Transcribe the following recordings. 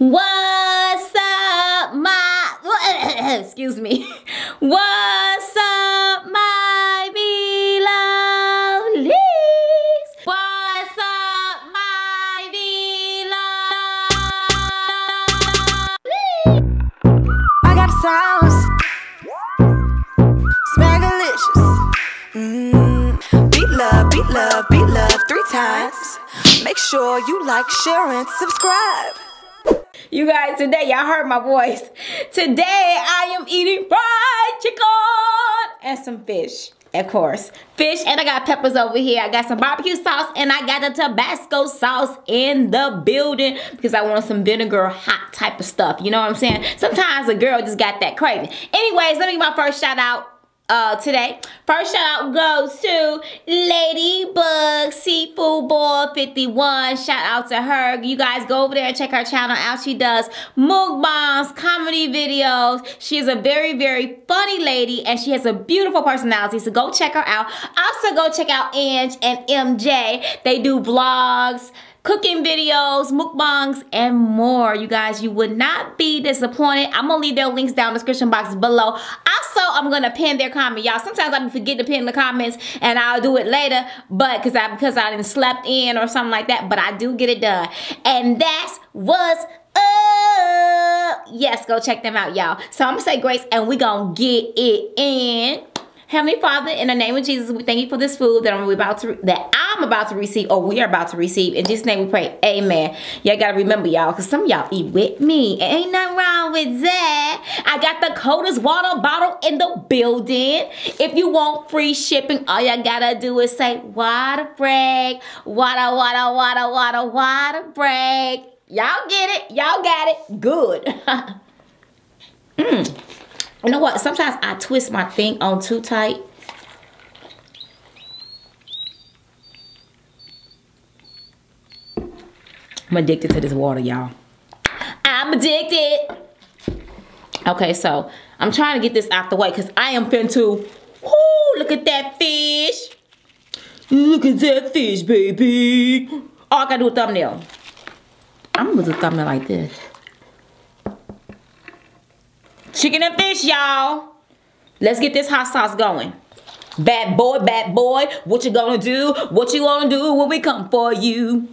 What's up, my excuse me. What's up, my beloved? What's up, my beloved? I got sounds. Smackalicious. Mm. Beat love, beat love, beat love three times. Make sure you like, share, and subscribe. You guys, today y'all heard my voice. Today I am eating fried chicken and some fish. Of course, fish, and I got peppers over here. I got some barbecue sauce, and I got the Tabasco sauce in the building because I want some vinegar hot type of stuff. You know what I'm saying? Sometimes a girl just got that craving. Anyways, let me give my first shout out uh, today. First shout out goes to Ladybug Seafood Boil 51. Shout out to her. You guys go over there and check her channel out. She does mukbangs, comedy videos. She is a very, very funny lady and she has a beautiful personality. So go check her out. Also go check out Anj and MJ. They do vlogs cooking videos, mukbangs, and more. You guys, you would not be disappointed. I'm gonna leave their links down in the description box below. Also, I'm gonna pin their comment. Y'all, sometimes I forget to pin the comments and I'll do it later, but because I because I didn't slept in or something like that, but I do get it done. And that's what's up. Yes, go check them out, y'all. So I'm gonna say grace and we gonna get it in. Heavenly Father, in the name of Jesus, we thank you for this food that I'm about to that I'm about to receive, or we are about to receive. In Jesus' name, we pray. Amen. Y'all gotta remember, y'all, because some y'all eat with me. Ain't nothing wrong with that. I got the coldest water bottle in the building. If you want free shipping, all y'all gotta do is say water break, water, water, water, water, water break. Y'all get it? Y'all got it? Good. mm. You know what? Sometimes I twist my thing on too tight. I'm addicted to this water, y'all. I'm addicted. Okay, so I'm trying to get this out the way because I am fin to. Whoo, look at that fish. Look at that fish, baby. Oh, I gotta do a thumbnail. I'm gonna do a thumbnail like this. Chicken and fish, y'all. Let's get this hot sauce going. Bad boy, bad boy, what you gonna do? What you gonna do when we come for you?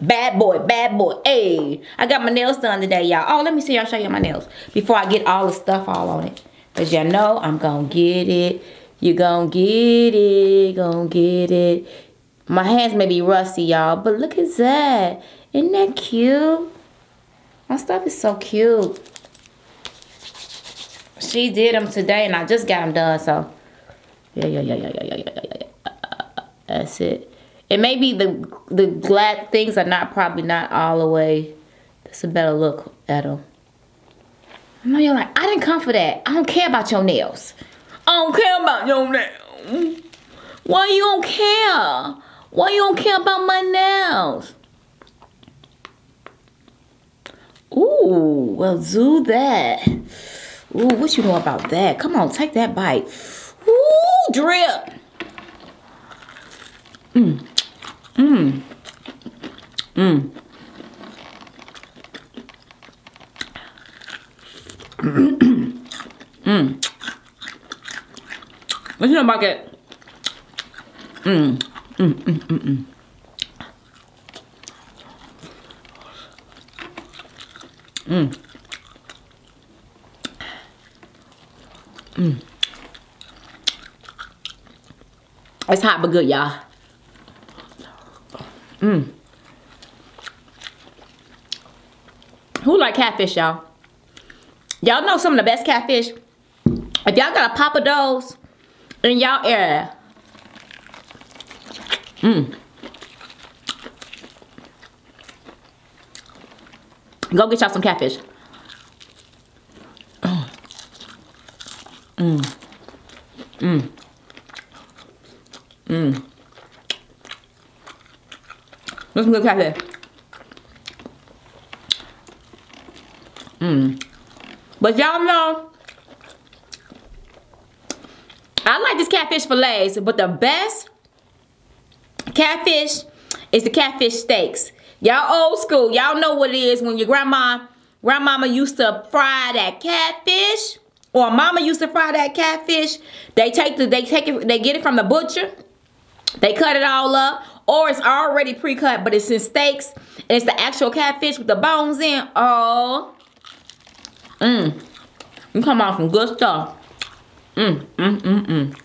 Bad boy, bad boy. Hey, I got my nails done today, y'all. Oh, let me see. I'll show you my nails before I get all the stuff all on it. Because y'all know I'm gonna get it. You gonna get it, gonna get it. My hands may be rusty, y'all, but look at that. Isn't that cute? My stuff is so cute she did them today and I just got them done so. Yeah yeah yeah yeah yeah yeah yeah yeah, that's it. It may be the the glad things are not probably not all the way. That's a better look at them I know you're like I didn't come for that. I don't care about your nails. I don't care about your nails. Why you don't care? Why you don't care about my nails? Ooh, well do that. Ooh, what you know about that? Come on, take that bite. Ooh, drip. Mmm. Mmm. Mmm. Mmm. What you know about that? Mmm. Mmm, mmm, mmm, mmm. Mmm. Mm. It's hot but good, y'all. Mmm. Who like catfish, y'all? Y'all know some of the best catfish? If y'all got a Pappadeaux in y'all area. Mmm. Go get y'all some catfish. Mmm. Mmm. Mmm. That's good catfish. Mmm. But y'all know, I like this catfish fillets, but the best catfish is the catfish steaks. Y'all old school. Y'all know what it is when your grandma grandmama used to fry that catfish, or mama used to fry that catfish. They take the they take it they get it from the butcher. They cut it all up, or it's already pre-cut, but it's in steaks. And it's the actual catfish with the bones in. Oh, mmm, you come out some good stuff. Mmm, mmm, mmm, mmm.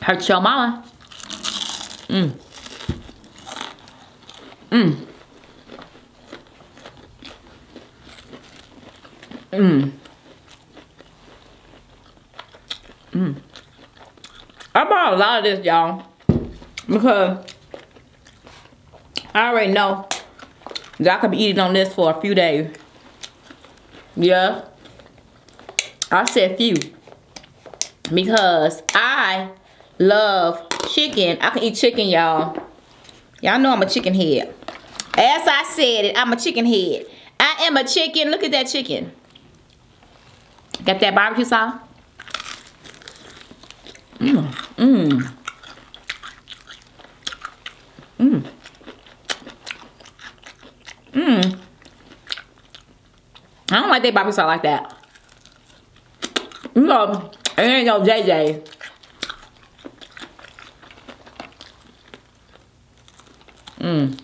Hurt your mama. Mmm. Mmm. Mmm. Mmm. I bought a lot of this, y'all. Because I already know I could be eating on this for a few days. Yeah. I said few. Because I love chicken. I can eat chicken, y'all. Y'all know I'm a chicken head. As I said it, I'm a chicken head. I am a chicken. Look at that chicken. Got that barbecue sauce? Mmm. Mmm. Mmm. Mmm. I don't like that barbecue sauce like that. Know, it ain't no JJ. Mmm.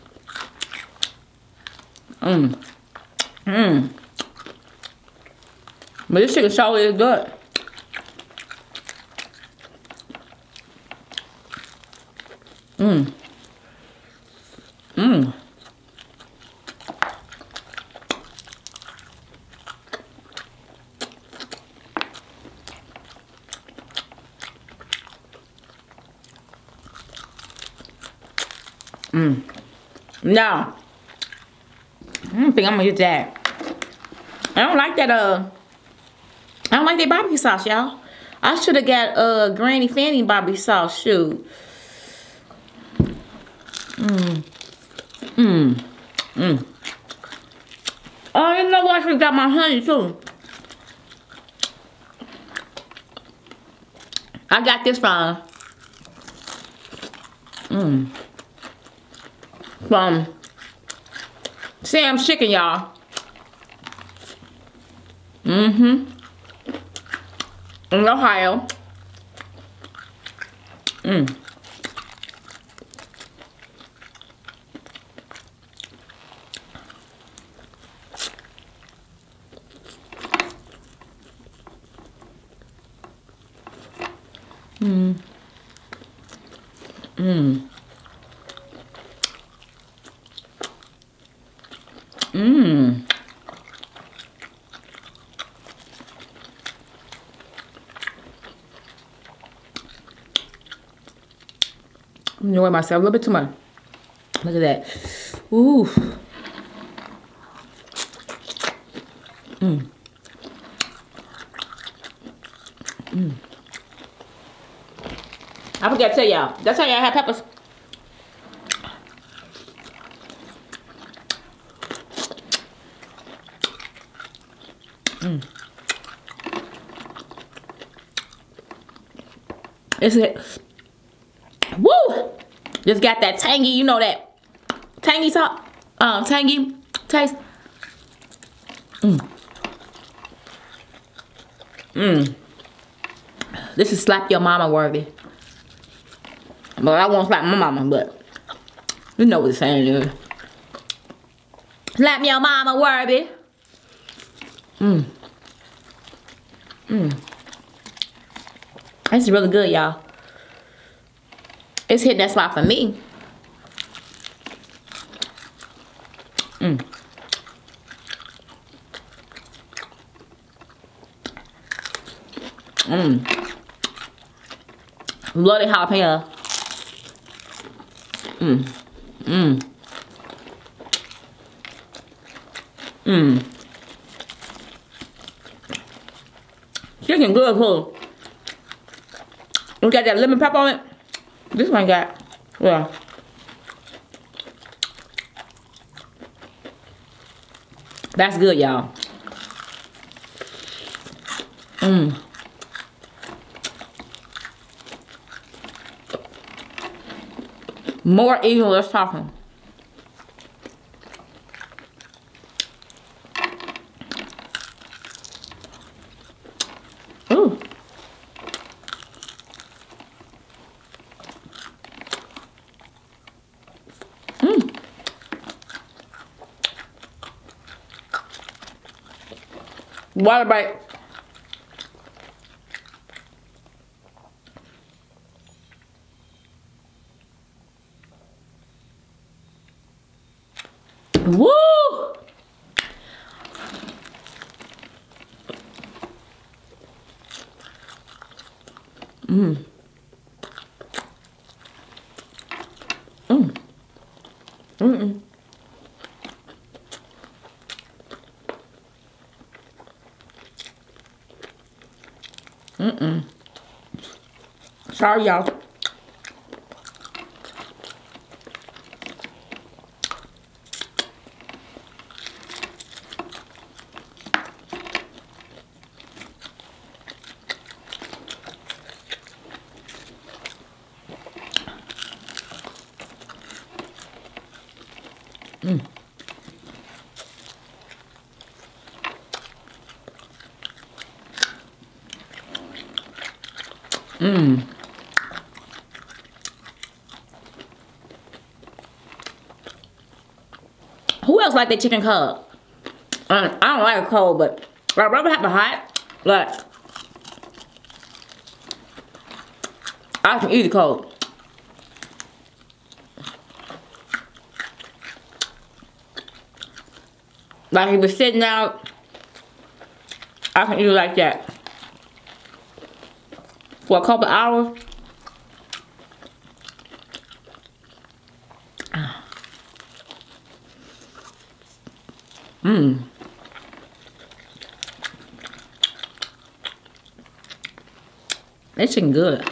Mmm. Mmm. But this chicken show is good. Mmm. Mmm. Mmm. Now, I don't think I'm gonna use that. I don't like that, uh, I don't like that barbecue sauce, y'all. I should have got uh Granny Fanny barbecue sauce, shoot. Mmm. Mmm. Mmm. Oh, you know what? I should got my honey too. I got this from Mmm. From Sam's Chicken, y'all. Mm-hmm. In Ohio. Mmm. Mmm. Mmm. Mmm. Enjoying myself a little bit too much. Look at that. Ooh. Mmm. Mmm. I forgot to y'all. That's how y'all have peppers. Mm. Is it? Woo! Just got that tangy, you know that tangy top, um, tangy taste. Mmm. Mmm. This is slap your mama worthy. But I won't slap my mama, but you know what the saying is. Slap your mama worthy. Mmm. Mmm. Is really good, y'all. It's hitting that spot for me. Mmm. Mmm. Bloody jalapeno. Mmm. Mmm. Mmm. Chicken good too. We got that lemon pepper on it. This one got, well. That's good, y'all. Mmm. more even less talking. Ooh. Mm. Water bite. Woo! Mmm. Mmm. Mm-mm. Mm-mm. Sorry, y'all. Mm. Mmm. Like their chicken cold? I don't like it cold, but I'd rather have it hot. Like, I can eat it cold. Like he was sitting out, I can eat it like that. For a couple hours. Mmm. Chicken good.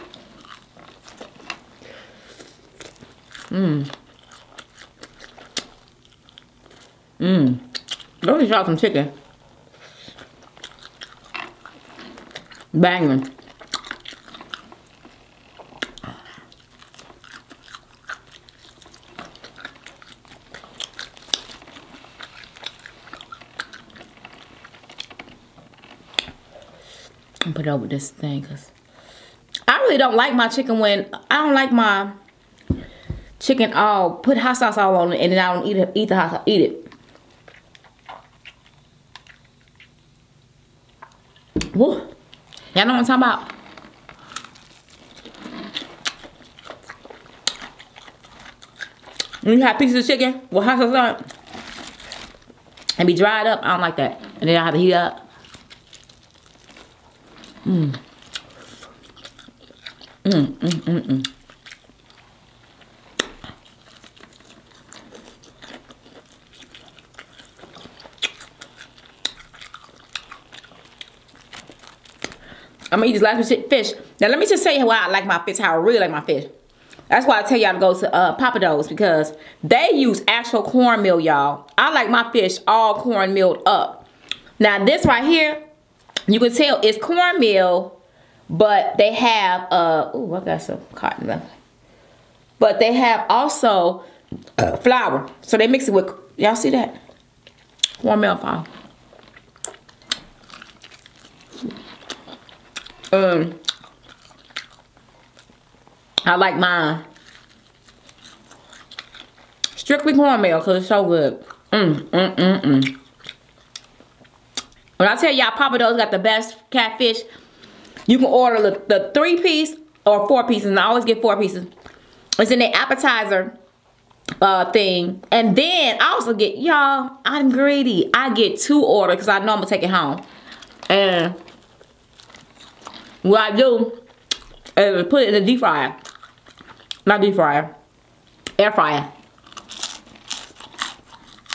Mmm. Mmm. Go and try some chicken. Banging. Put it over this thing because I really don't like my chicken when I don't like my chicken all put hot sauce all on it and then I don't eat it eat the hot sauce eat it. Woo. Y'all know what I'm talking about? When you have pieces of chicken with hot sauce on it and be dried up, I don't like that. And then I have to heat up. Mmm. Mmm, mmm, mmm, mmm. I'm gonna eat this last fish. Now let me just tell you why I like my fish, how I really like my fish. That's why I tell y'all to go to uh, Pappadeaux because they use actual cornmeal, y'all. I like my fish all cornmeal up. Now this right here, you can tell it's cornmeal, but they have, uh, oh, I got some cotton left. But they have also uh, flour. So they mix it with, y'all see that? Cornmeal flour. Um, I like mine. Strictly cornmeal because it's so good. Mmm, mmm, mmm, mmm. When I tell y'all Pappadeaux got the best catfish, you can order the, the three piece or four pieces. And I always get four pieces. It's in the appetizer uh, thing. And then I also get, y'all, I'm greedy. I get two orders because I know I'm going to take it home. And what I do is put it in the deep fryer. Not deep fryer. Air fryer.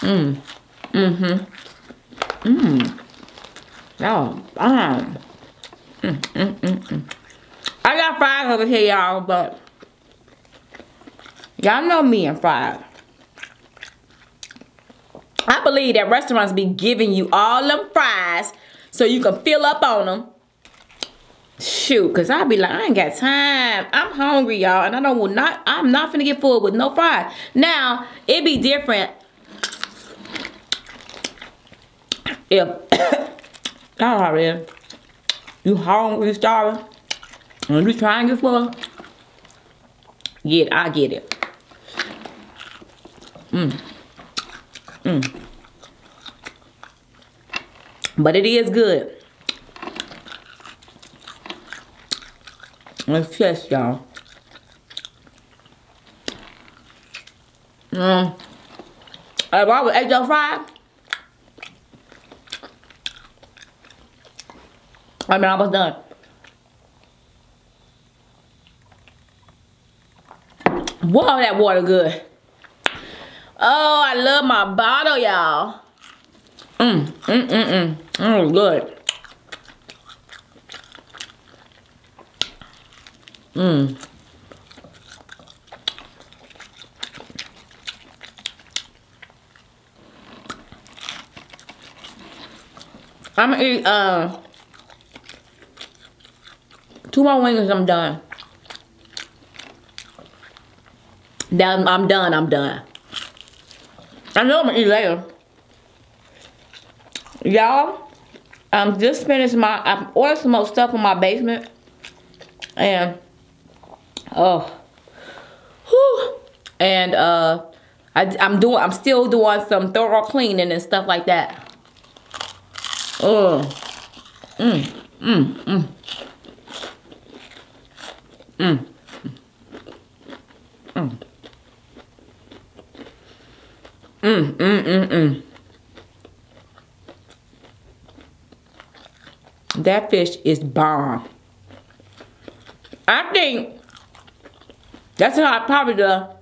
Mmm. Mm-hmm. Mmm. Oh, bomb. Mm, mm, mm, mm. I got fries over here, y'all, but y'all know me and fries. I believe that restaurants be giving you all them fries so you can fill up on them Shoot, cause I be like, I ain't got time. I'm hungry, y'all, and I don't want not. I'm not finna get full with no fries. Now it be different if y'all already you hungry, starving, and you trying to get full. Get, I get it. Mmm. Mmm. But it is good. It's just y'all. Mm. If I was egg fried, I mean, I was done. Wow, that water good. Oh, I love my bottle, y'all. Mmm, mmm, mmm, mmm. Mmm, good. Mmm. I'm gonna eat uh two more wings I'm done. Then I'm done, I'm done. I know I'm gonna eat later. Y'all, I'm just finished my, I've ordered some more stuff in my basement. And, oh, whew. And, uh, I, I'm doing, I'm still doing some thorough cleaning and stuff like that. Oh, mm, mm, mm. Mm. Mm. Mm, mm, mm, mm. That fish is bomb. I think that's not probably the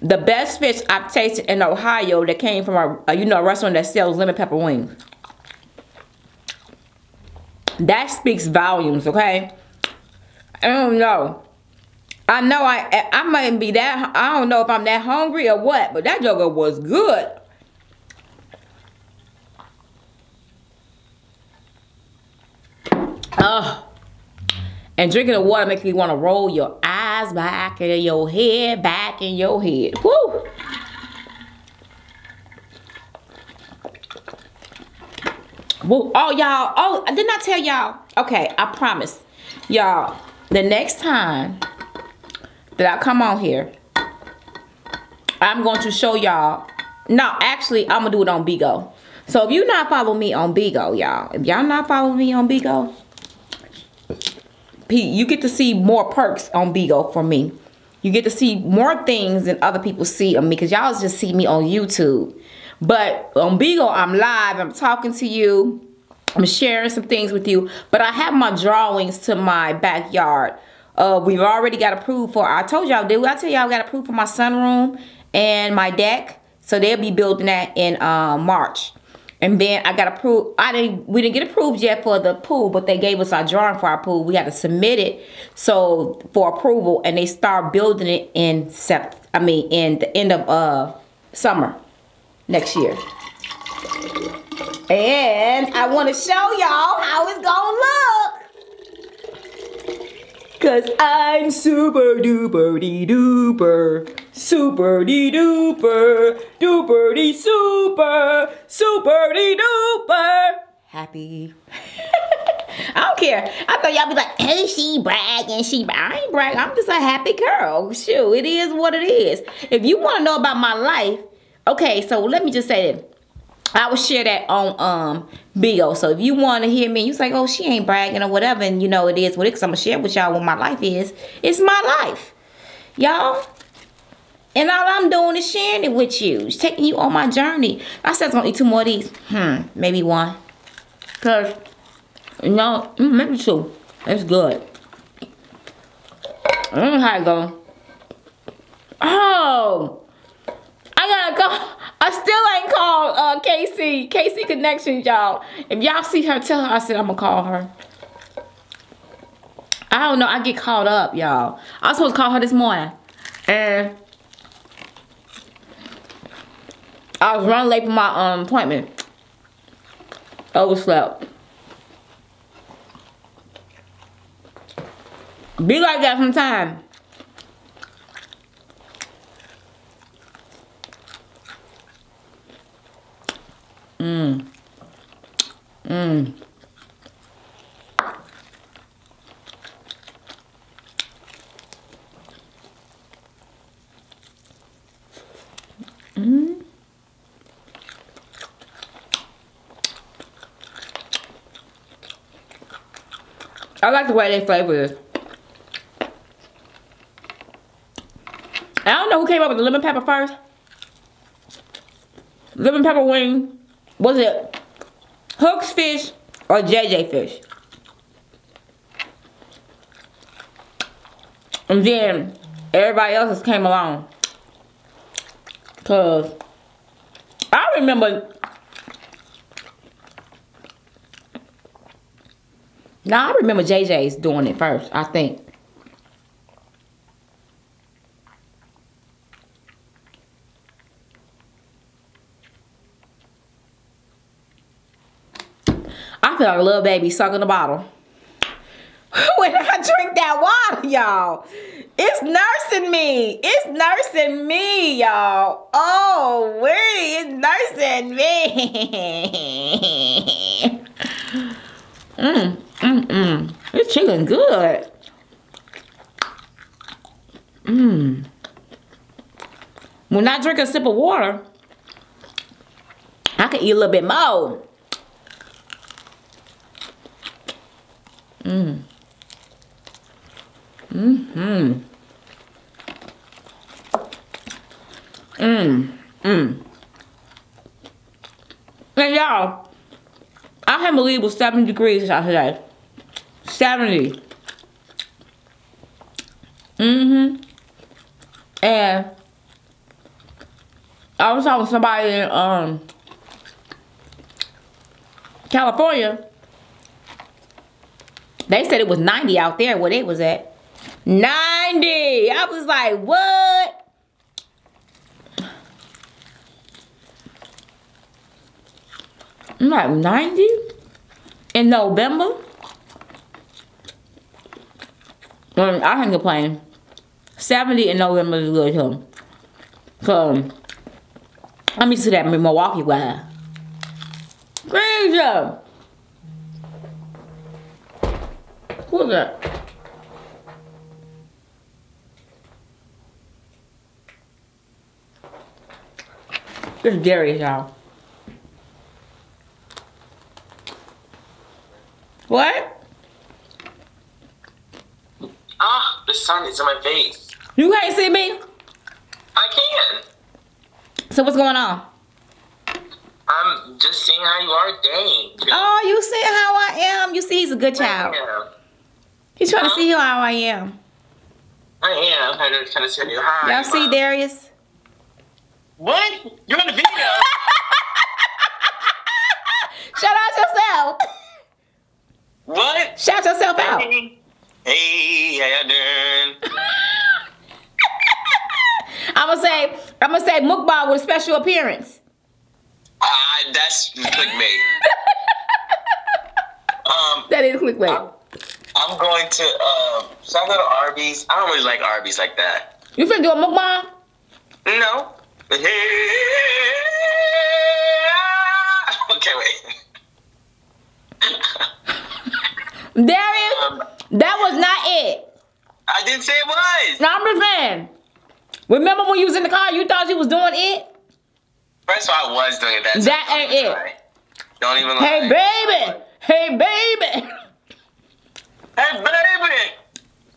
the best fish I've tasted in Ohio that came from a, a you know a restaurant that sells lemon pepper wings. That speaks volumes, okay? I don't know. I know I I might be that I don't know if I'm that hungry or what, but that joker was good. Oh, and drinking the water makes me want to roll your eyes back in your head, back in your head. Woo! Woo. Oh, y'all. Oh, I did not tell y'all. Okay, I promise. Y'all, the next time that I come on here, I'm going to show y'all. No, actually, I'm going to do it on Bigo. So if you not follow me on Bigo, y'all, if y'all not follow me on Bigo, you get to see more perks on Bigo for me. You get to see more things than other people see on me because y'all just see me on YouTube. But on Bigo, I'm live. I'm talking to you. I'm sharing some things with you. But I have my drawings to my backyard. Uh, we've already got approved for, I told y'all, did I tell y'all got approved for my sunroom and my deck? So they'll be building that in uh, March. And then I got approved. I didn't. We didn't get approved yet for the pool, but they gave us our drawing for our pool. We had to submit it so for approval, and they start building it in sept. I mean, in the end of uh summer next year. And I want to show y'all how it's gonna look. Cause I'm super duper dee duper. Super dee duper. Duper dee super. Super dee duper. Happy. I don't care. I thought y'all be like, hey, she bragging, she. I ain't bragging. I'm just a happy girl. Shoot, it is what it is. If you want to know about my life, okay, so let me just say this. I will share that on um Bigo. So if you want to hear me, you say, oh, she ain't bragging or whatever, and you know it is what it, because I'm going to share with y'all what my life is. It's my life. Y'all. And all I'm doing is sharing it with you. It's taking you on my journey. I said I am going to eat two more of these. Hmm, maybe one. Because, you know, mm, maybe two. It's good. I don't know how it go. Oh. I gotta go. I still uh, Casey. Casey Connections, y'all. If y'all see her, tell her I said I'm gonna call her. I don't know. I get caught up, y'all. I was supposed to call her this morning. And I was running late for my um, appointment. Overslept. Be like that sometimes. Mmm. Mmm. Mmm. I like the way they flavor this. I don't know who came up with the lemon pepper first. Lemon pepper wing. Was it Hooks fish or JJ fish? And then everybody else came along. Cause I remember Now I remember JJ's doing it first, I think. I feel like a little baby sucking the bottle. when I drink that water, y'all. It's nursing me. It's nursing me, y'all. Oh, it's nursing me. Mmm, mmm, mmm. This chicken good. Mmm. When I drink a sip of water, I can eat a little bit more. Mmm. Mm-hmm. Mmm. Mmm. And y'all, I can't believe it was 70 degrees out today. 70. Mm-hmm. And I was talking to somebody in um California. They said it was 90 out there where they was at. 90! I was like, what? I'm like, 90? In November? Um, I can't complain. 70 in November is good too. So, let me see that Milwaukee guy. Crazy! Who's that? This is Darius, y'all. What? Ah, the sun is in my face. You can't see me? I can. So what's going on? I'm just seeing how you are today. Oh, you see how I am? You see he's a good child. Yeah, He's trying to see how I am. I am. I just kind of said you hi. Y'all see Darius? What? You're on the video. Shout out yourself. what? Shout yourself out. Hey, hey, how you doing? I'm gonna say, I'm gonna say mukbang with a special appearance. Ah, that's clickbait. um, That is clickbait. I'm going to um. So I go to Arby's. I don't really like Arby's like that. You finna do a mukbang? No. okay, wait. Darius, Um, that was not it. I didn't say it was. No, I'm just saying. Remember when you was in the car, you thought you was doing it? First of all, I was doing it. That, That time. ain't Don't it. even lie. Don't even Hey, baby. Hey, baby. Hey, baby.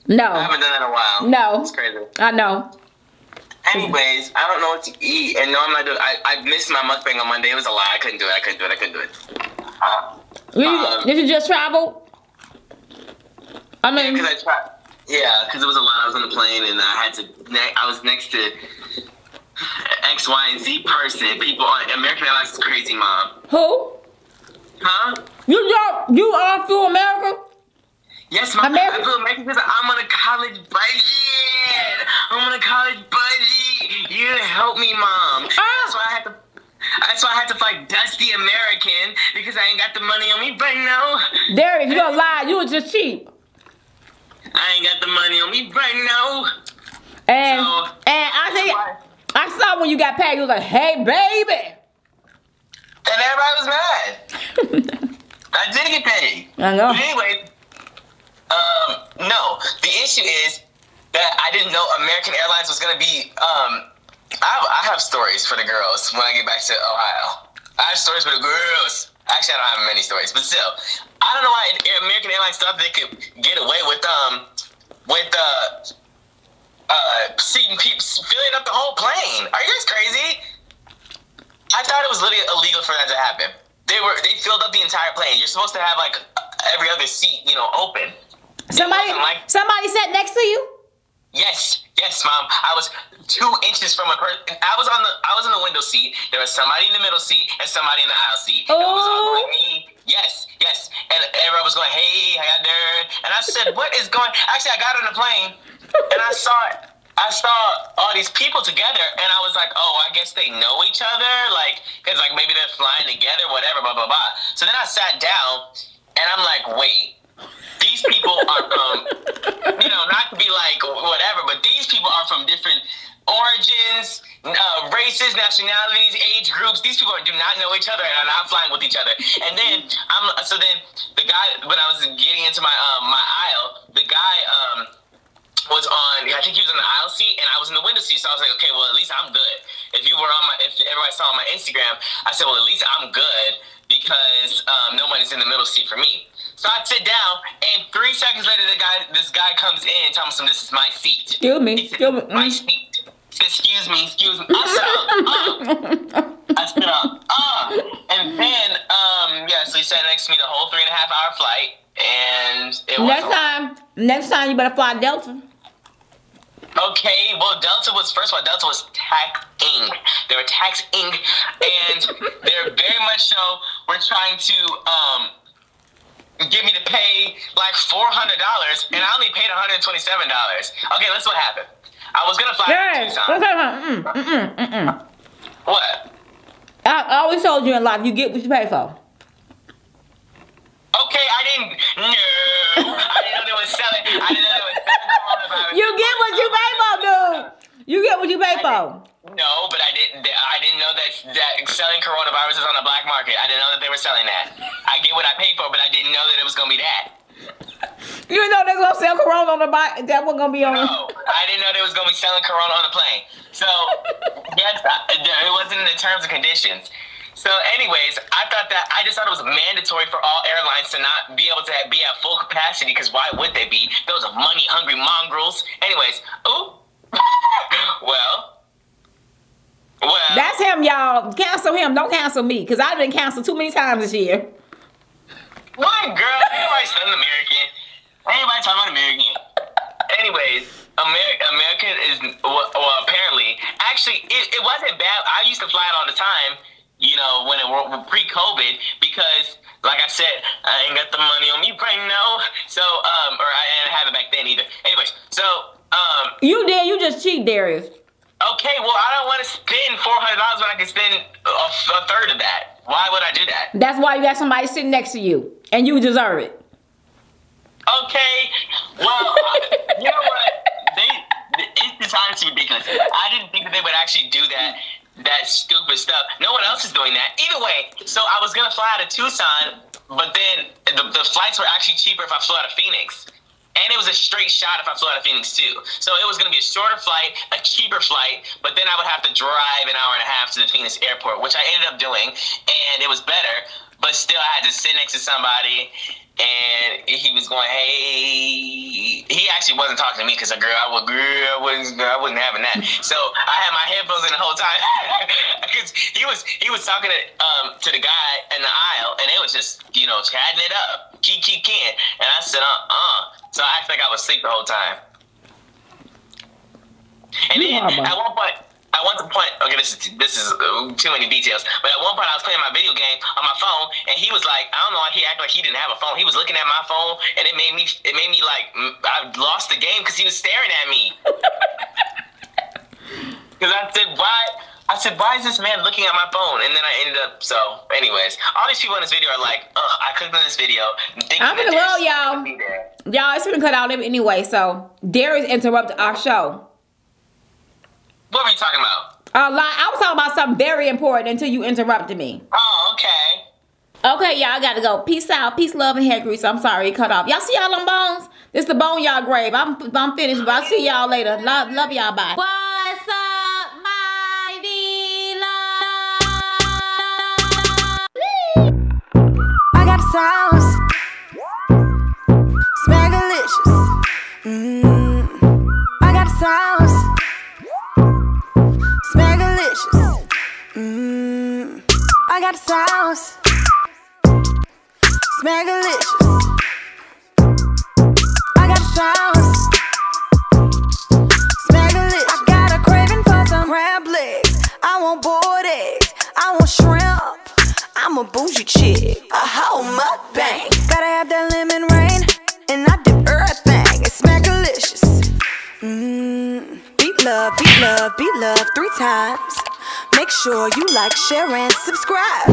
No. I haven't done that in a while. No. It's crazy. I know. Anyways, I don't know what to eat, and no, I'm not doing. I, I missed my mukbang on Monday. It was a lie. I couldn't do it. I couldn't do it. I couldn't do it. Uh, Did you, Um, did you just travel? I mean, Because I tried. Yeah, because it was a lot. I was on the plane, and I had to. Ne- I was next to X, Y, and Z person. People on American Airlines is crazy, mom. who? Huh? You don't, you are through America? Yes, mom. American- I feel American because I'm on a college budget. I'm on a college budget. You help me, mom. Ah. That's why I had to. That's why I had to fight Dusty American because I ain't got the money on me right now. Darius, you don't lie. You was just cheap. I ain't got the money on me right now. And So- and I think I saw when you got paid. You was like, "Hey, baby." And everybody was mad. I did get paid. I know. But anyway, um, no. The issue is that I didn't know American Airlines was gonna be. Um, I have, I have stories for the girls when I get back to Ohio. I have stories for the girls. Actually, I don't have many stories, but still, I I don't know why American Airlines thought they could get away with um with uh uh seating people filling up the whole plane. Are you guys crazy? I thought it was literally illegal for that to happen. They were they filled up the entire plane. You're supposed to have like every other seat, you know, open. Somebody, somebody sat next to you. Yes, yes, mom. I was two inches from a person. I was on the I was in the window seat. There was somebody in the middle seat and somebody in the aisle seat. It was all Oh. like me. Yes, yes. And everyone was going, "Hey, how y'all doing?" And I said, "What is going?" Actually, I got on the plane and I saw I saw all these people together, and I was like, "Oh, I guess they know each other." Like, cause like maybe they're flying together, whatever, blah blah blah. So then I sat down, and I'm like, "Wait." These people are from, you know, not to be like whatever, but these people are from different origins, uh, races, nationalities, age groups. These people do not know each other and are not flying with each other. And then I'm so then the guy when I was getting into my um, my aisle, the guy um was on I think he was in the aisle seat and I was in the window seat, so I was like, okay, well at least I'm good. If you were on my if everybody saw on my Instagram, I said, well at least I'm good because um, nobody's in the middle seat for me. So I sit down, and three seconds later, the guy, this guy comes in, telling me, "This is my seat." Excuse me, excuse me, My mm. seat. Excuse me, excuse me. I said, uh, I said, uh, and then, um, yeah, so he sat next to me the whole three and a half hour flight, and it was Next time, next time you better fly Delta. Okay, well, Delta was first of all, Delta was taxing. They were taxing, and they're very much so. We're trying to um get me to pay like four hundred dollars, and I only paid one hundred twenty-seven dollars. Okay, let's what happened. I was gonna fly to Yes. Tucson. Mm, mm, mm, mm, mm. What? I I always told you in life, you get what you pay for. Okay, I didn't. No, I didn't know they was selling. I didn't know they was selling coronavirus. You get what you pay for, dude. You get what you pay for. No, but I didn't. I didn't know that that selling coronavirus is on the black market. I didn't know that they were selling that. I get what I paid for, but I didn't know that it was gonna be that. You didn't know they're gonna sell Corona on the bike. That one gonna be on. No, I didn't know they was gonna be selling Corona on the plane. So yes, I, it wasn't in the terms and conditions. So, anyways, I thought that I just thought it was mandatory for all airlines to not be able to be at full capacity because why would they be? Those are money hungry mongrels. Anyways, ooh, well, well. That's him, y'all. Cancel him. Don't cancel me, cause I've been canceled too many times this year. What girl? Everybody's talking American. Everybody talking about American. Anyways, Amer- American is well, well, apparently actually it, it wasn't bad. I used to fly it all the time. You know, when it pre-COVID, because like I said, I ain't got the money on me right now. So, um, or I didn't have it back then either. Anyways, so um, You did. You just cheat, Darius. Okay, well, I don't want to spend four hundred dollars when I can spend a, a third of that. Why would I do that? That's why you got somebody sitting next to you, and you deserve it. Okay, well, you know what? They, it's honestly ridiculous. I didn't think that they would actually do that. That stupid stuff. No one else is doing that. Either way, so I was gonna fly out of Tucson, but then the, the flights were actually cheaper if I flew out of Phoenix. And it was a straight shot if I flew out of Phoenix too. So it was gonna be a shorter flight, a cheaper flight, but then I would have to drive an hour and a half to the Phoenix airport, which I ended up doing, and it was better. But still, I had to sit next to somebody, and he was going, "Hey." He actually wasn't talking to me because, a girl, I was, girl, I wasn't, I wasn't having that. So I had my headphones in the whole time because he was he was talking to um to the guy in the aisle, and it was just you know chatting it up, key kin, and I said, uh uh. So I like I was asleep the whole time. And You then at one point, at one point, okay, this is this is uh, too many details. But at one point, I was playing my video game on my phone, and he was like, I don't know why he acted like he didn't have a phone. He was looking at my phone, and it made me it made me like I lost the game because he was staring at me. Because I said, why? I said, why is this man looking at my phone? And then I ended up, so, anyways, all these people in this video are like, uh, I clicked on this video. I'm that gonna there's roll, y'all. Y'all, it's been cut out anyway. So Darius interrupted our show. What were you talking about? Uh, li- I was talking about something very important until you interrupted me. Oh, okay. Okay, y'all, I gotta go. Peace out. Peace, love, and hair grease. I'm sorry, it cut off. Y'all see y'all on bones? This the bone y'all grave. I'm I'm finished, but I'll see y'all later. Love, love y'all. Bye. What's up, love, Blove, three times. Make sure you like, share, and subscribe.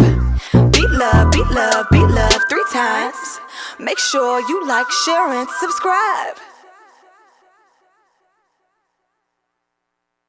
Blove, beat love, beat love three times. Make sure you like, share, and subscribe.